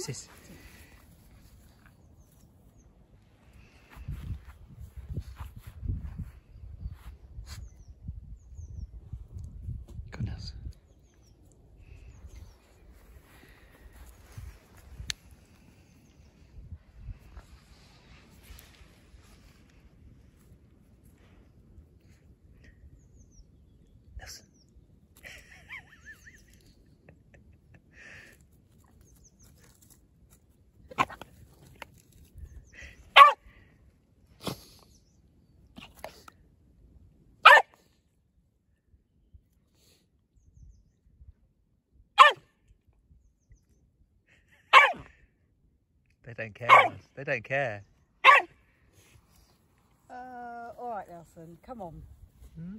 César. They don't care. They don't care. Uh, all right, Nelson, come on. Hmm?